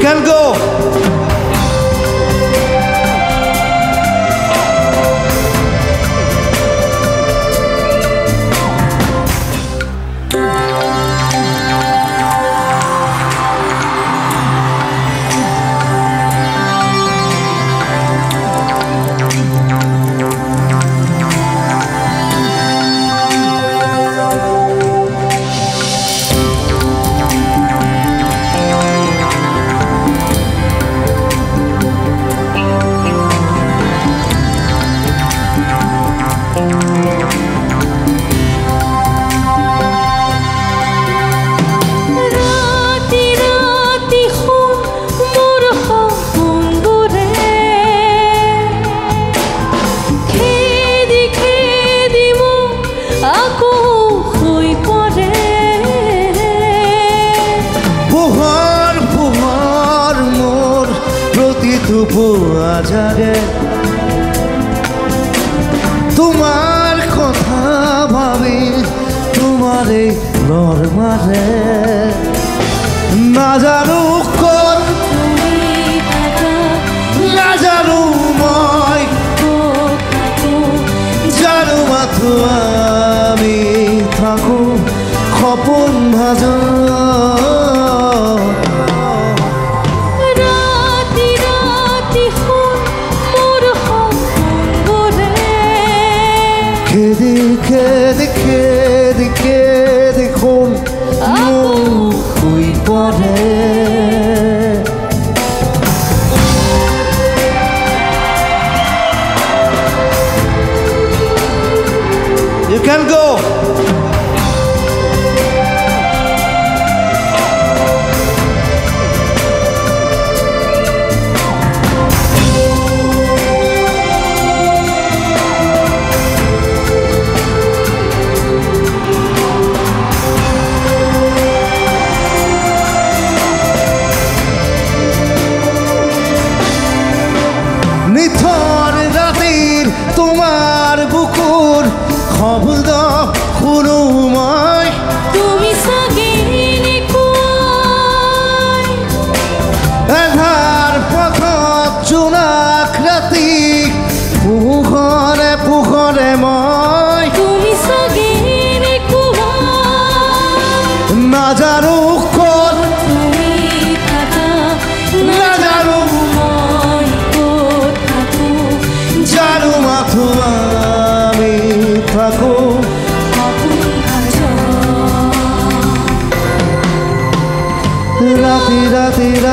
can go. পোহর পোহর মোর তোমার কথা ভাবি তোমারে নর মারে। না জানো You can go. خلو ما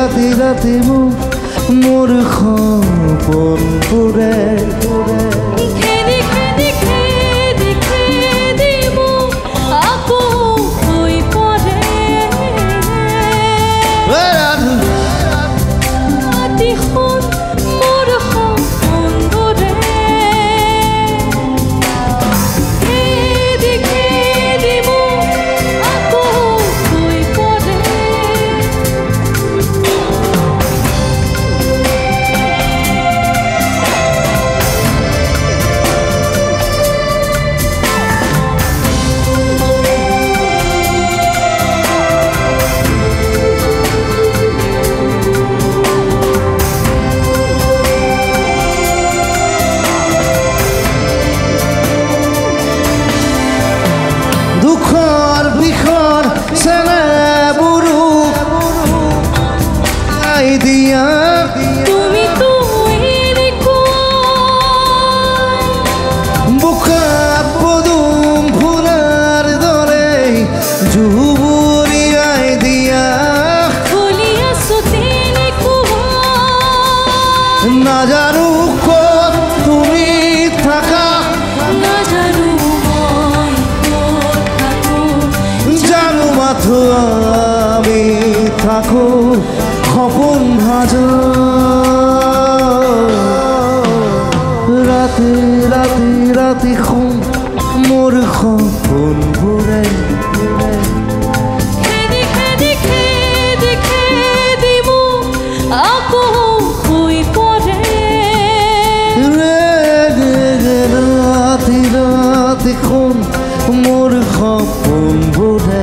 ৰাতি ৰাতি মোৰ মোৰ সপোন ফুৰে ফুৰে dikor sana buruk Aidian মাথু আমি থাকো খপন ভাজ। রাতে রাতে রাতে খুন মোর খপন ভোরাই দেখুন মোৰ সপোনবোৰে